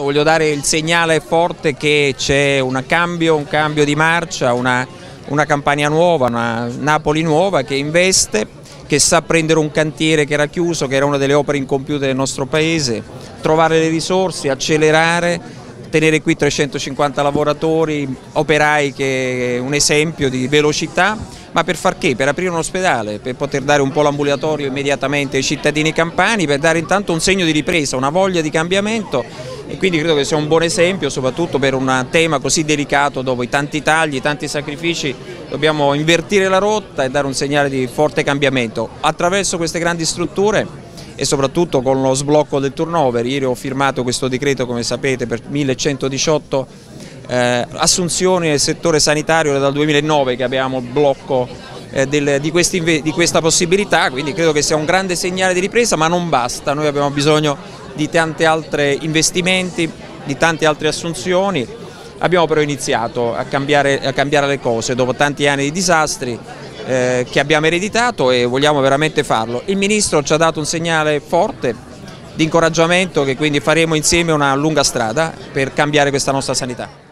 Voglio dare il segnale forte che c'è un cambio, un cambio di marcia, una, una campagna nuova, una Napoli nuova che investe, che sa prendere un cantiere che era chiuso, che era una delle opere incompiute del nostro paese, trovare le risorse, accelerare, tenere qui 350 lavoratori, operai che è un esempio di velocità, ma per far che? Per aprire un ospedale, per poter dare un po' l'ambulatorio immediatamente ai cittadini campani, per dare intanto un segno di ripresa, una voglia di cambiamento e quindi credo che sia un buon esempio soprattutto per un tema così delicato dopo i tanti tagli, i tanti sacrifici dobbiamo invertire la rotta e dare un segnale di forte cambiamento attraverso queste grandi strutture e soprattutto con lo sblocco del turnover, ieri ho firmato questo decreto come sapete per 1118 eh, assunzioni nel settore sanitario dal 2009 che abbiamo il blocco eh, del, di, questi, di questa possibilità, quindi credo che sia un grande segnale di ripresa ma non basta, noi abbiamo bisogno di tanti altri investimenti, di tante altre assunzioni. Abbiamo però iniziato a cambiare, a cambiare le cose. Dopo tanti anni di disastri eh, che abbiamo ereditato e vogliamo veramente farlo. Il Ministro ci ha dato un segnale forte di incoraggiamento che quindi faremo insieme una lunga strada per cambiare questa nostra sanità.